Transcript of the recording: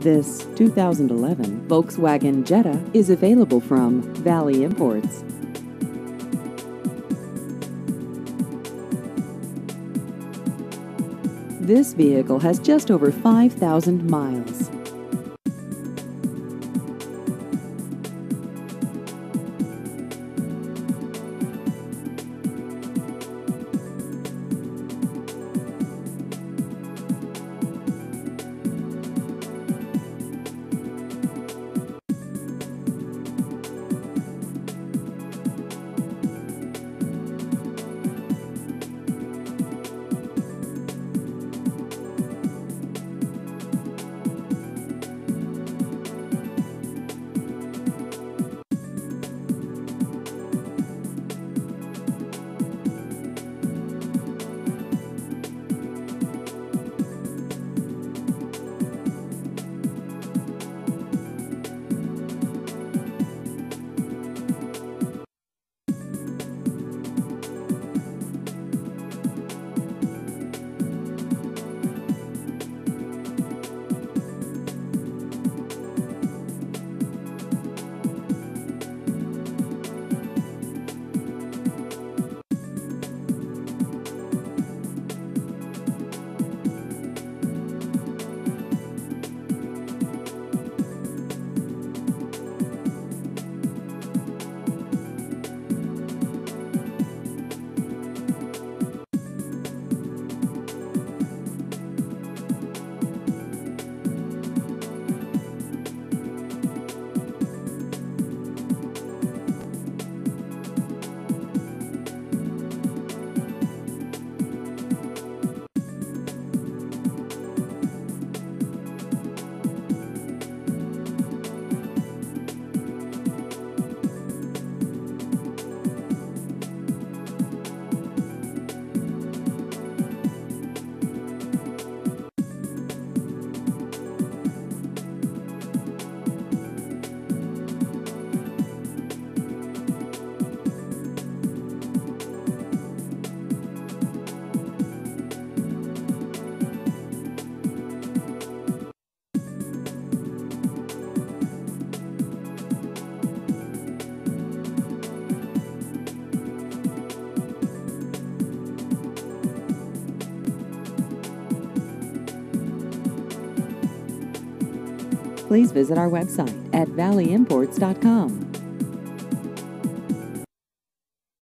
This 2011 Volkswagen Jetta is available from Valley Imports. This vehicle has just over 5,000 miles. Please visit our website at valleyimports.com.